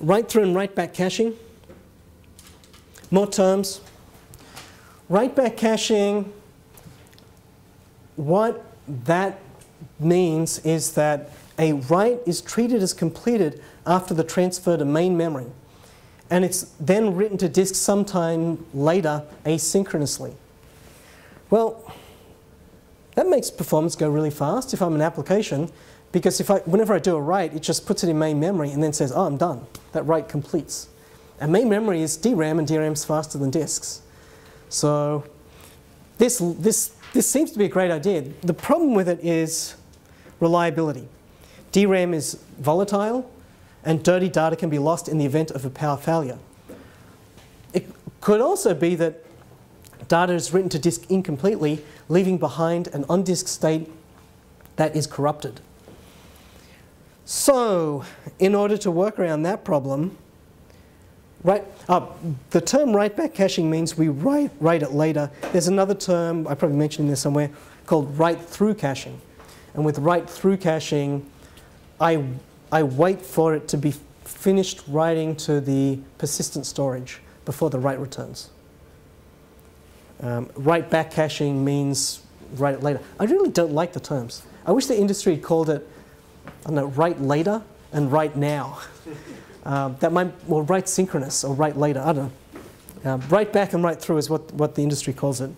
write through and write back caching. More terms. Write back caching, what that means is that a write is treated as completed after the transfer to main memory. And it's then written to disk sometime later asynchronously. Well, that makes performance go really fast if I'm an application because if I, whenever I do a write, it just puts it in main memory and then says, oh, I'm done. That write completes. And main memory is DRAM and DRAM's faster than disks. So this, this, this seems to be a great idea. The problem with it is reliability. DRAM is volatile and dirty data can be lost in the event of a power failure. It could also be that data is written to disk incompletely, leaving behind an on-disk state that is corrupted. So, in order to work around that problem, right, uh, the term write back caching means we write, write it later. There's another term, I probably mentioned this somewhere, called write through caching. And with write through caching, I, I wait for it to be finished writing to the persistent storage before the write returns. Um, write back caching means write it later. I really don't like the terms. I wish the industry had called it, I don't know, write later and write now. Um, that might, well, write synchronous or write later, I don't know. Uh, write back and write through is what, what the industry calls it.